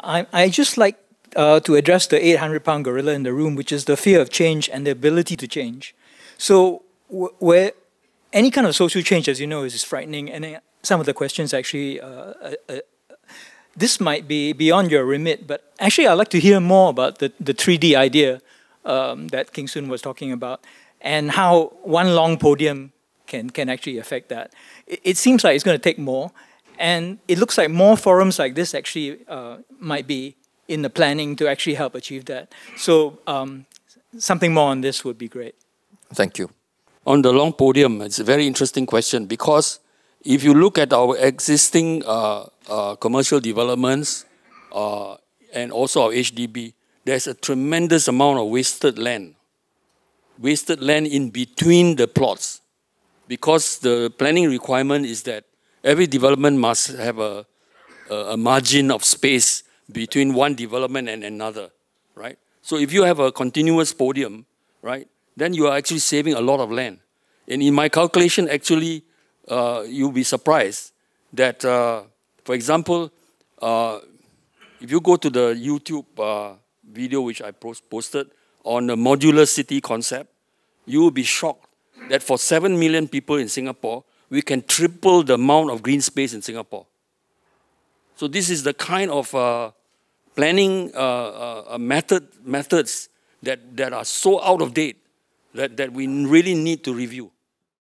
I, I just like uh, to address the 800 pound gorilla in the room, which is the fear of change and the ability to change. So, where any kind of social change, as you know, is frightening, and some of the questions actually, uh, uh, uh, this might be beyond your remit, but actually, I'd like to hear more about the, the 3D idea um, that King Soon was talking about and how one long podium can, can actually affect that. It, it seems like it's going to take more, and it looks like more forums like this actually uh, might be in the planning to actually help achieve that. So um, something more on this would be great. Thank you. On the long podium, it's a very interesting question because if you look at our existing uh, uh, commercial developments uh, and also our HDB, there's a tremendous amount of wasted land. Wasted land in between the plots because the planning requirement is that every development must have a, a, margin of space between one development and another, right? So if you have a continuous podium, right, then you are actually saving a lot of land. And in my calculation, actually, uh, you'll be surprised that, uh, for example, uh, if you go to the YouTube uh, video which I post posted on the modular city concept, you will be shocked that for 7 million people in Singapore, we can triple the amount of green space in Singapore. So this is the kind of uh, planning uh, uh, uh, method, methods that, that are so out of date that, that we really need to review.